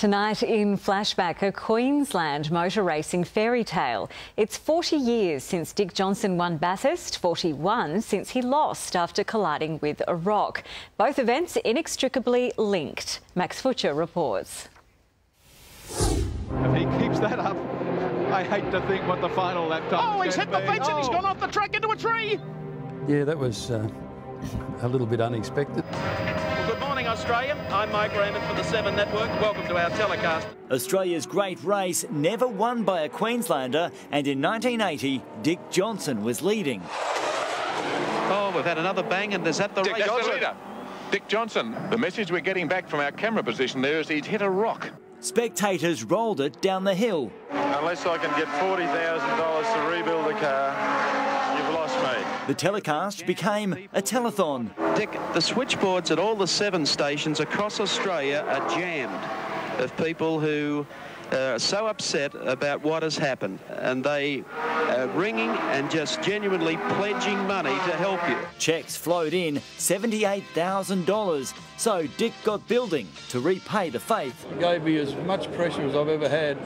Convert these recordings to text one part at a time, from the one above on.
Tonight in Flashback, a Queensland motor racing fairy tale. It's 40 years since Dick Johnson won Bathurst, 41 since he lost after colliding with a rock. Both events inextricably linked. Max Futcher reports. If he keeps that up, I hate to think what the final lap time Oh, he's hit the fence oh. and he's gone off the track into a tree. Yeah, that was uh, a little bit unexpected. Australia. I'm Mike Raymond for the 7 Network. Welcome to our telecast. Australia's great race never won by a Queenslander, and in 1980, Dick Johnson was leading. Oh, we've had another bang, and is that the Dick, race? That's the leader. Dick Johnson. The message we're getting back from our camera position there is he's hit a rock. Spectators rolled it down the hill. Unless I can get $40,000 to rebuild the car, you've lost me. The telecast became a telethon. Dick, the switchboards at all the seven stations across Australia are jammed of people who uh, so upset about what has happened and they are ringing and just genuinely pledging money to help you. Checks flowed in $78,000. So Dick got building to repay the faith. It gave me as much pressure as I've ever had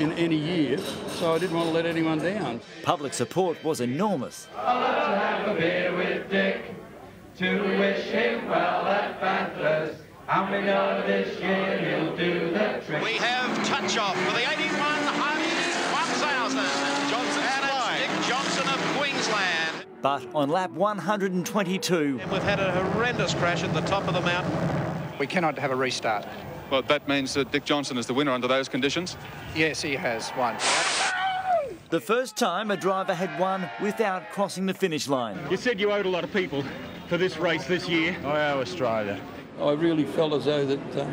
in any year, so I didn't want to let anyone down. Public support was enormous. I'd love to have a beer with Dick to wish him well at Bathurst. And we know this year he'll do the trick. We have touch-off for the 81 Hardie 1000. Johnson and Dick Johnson of Queensland. But on lap 122... And we've had a horrendous crash at the top of the mountain. We cannot have a restart. Well, that means that Dick Johnson is the winner under those conditions? Yes, he has won. The first time a driver had won without crossing the finish line. You said you owed a lot of people for this race this year. I owe Australia. I really felt as though that uh,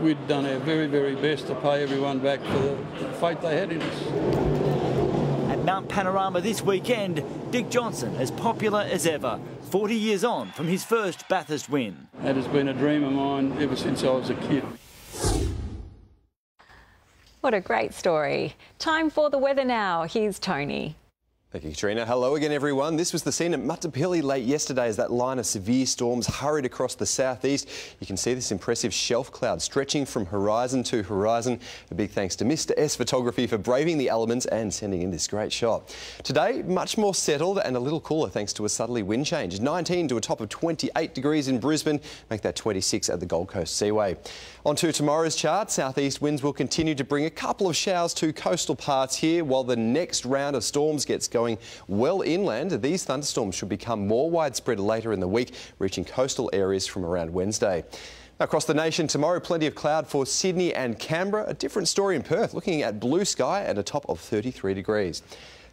we'd done our very, very best to pay everyone back for the, the faith they had in us. At Mount Panorama this weekend, Dick Johnson as popular as ever, 40 years on from his first Bathurst win. That has been a dream of mine ever since I was a kid. What a great story. Time for the weather now. Here's Tony. Thank you, Katrina. Hello again, everyone. This was the scene at Mattapilly late yesterday as that line of severe storms hurried across the southeast. You can see this impressive shelf cloud stretching from horizon to horizon. A big thanks to Mr S Photography for braving the elements and sending in this great shot. Today, much more settled and a little cooler thanks to a southerly wind change. 19 to a top of 28 degrees in Brisbane, make that 26 at the Gold Coast Seaway. On to tomorrow's chart, southeast winds will continue to bring a couple of showers to coastal parts here while the next round of storms gets going going well inland. These thunderstorms should become more widespread later in the week, reaching coastal areas from around Wednesday. Across the nation tomorrow, plenty of cloud for Sydney and Canberra. A different story in Perth, looking at blue sky and a top of 33 degrees.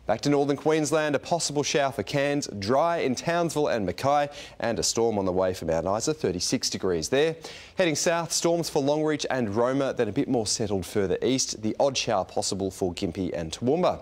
Back to northern Queensland, a possible shower for Cairns, dry in Townsville and Mackay, and a storm on the way for Mount Isa, 36 degrees there. Heading south, storms for Longreach and Roma, then a bit more settled further east. The odd shower possible for Gympie and Toowoomba.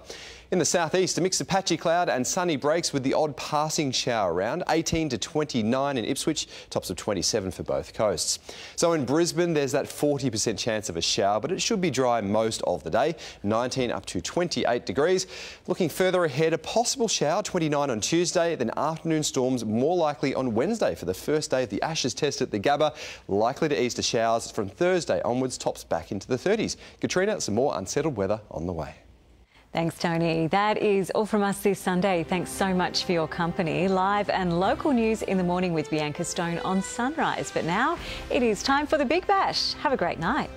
In the southeast, a mix of patchy cloud and sunny breaks with the odd passing shower around. 18 to 29 in Ipswich, tops of 27 for both coasts. So in Brisbane, there's that 40% chance of a shower, but it should be dry most of the day. 19 up to 28 degrees. Looking further ahead, a possible shower, 29 on Tuesday, then afternoon storms more likely on Wednesday for the first day of the Ashes test at the Gabba. Likely to ease to showers from Thursday onwards, tops back into the 30s. Katrina, some more unsettled weather on the way. Thanks, Tony. That is all from us this Sunday. Thanks so much for your company. Live and local news in the morning with Bianca Stone on Sunrise. But now it is time for the Big Bash. Have a great night.